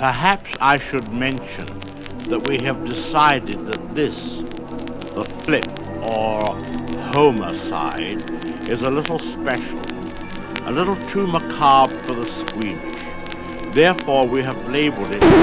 Perhaps I should mention that we have decided that this, the flip or homicide, is a little special, a little too macabre for the squeamish. Therefore, we have labeled it